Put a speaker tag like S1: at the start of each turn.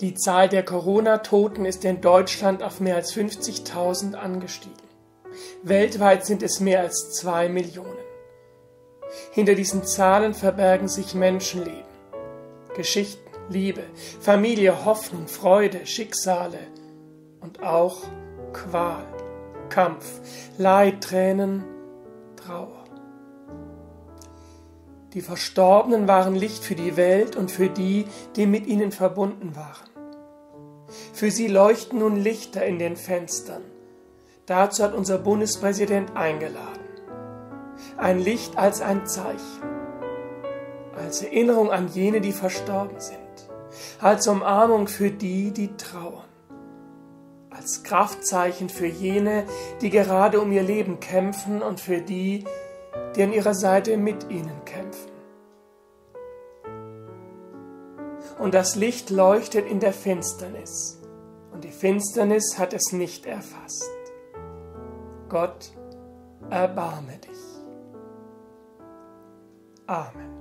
S1: Die Zahl der Corona-Toten ist in Deutschland auf mehr als 50.000 angestiegen. Weltweit sind es mehr als zwei Millionen. Hinter diesen Zahlen verbergen sich Menschenleben, Geschichten, Liebe, Familie, Hoffnung, Freude, Schicksale und auch Qual, Kampf, Leid, Tränen, Trauer. Die Verstorbenen waren Licht für die Welt und für die, die mit ihnen verbunden waren. Für sie leuchten nun Lichter in den Fenstern. Dazu hat unser Bundespräsident eingeladen. Ein Licht als ein Zeichen, als Erinnerung an jene, die verstorben sind, als Umarmung für die, die trauern, als Kraftzeichen für jene, die gerade um ihr Leben kämpfen und für die, die an ihrer Seite mit ihnen kämpfen. Und das Licht leuchtet in der Finsternis, und die Finsternis hat es nicht erfasst. Gott, erbarme dich. Amen.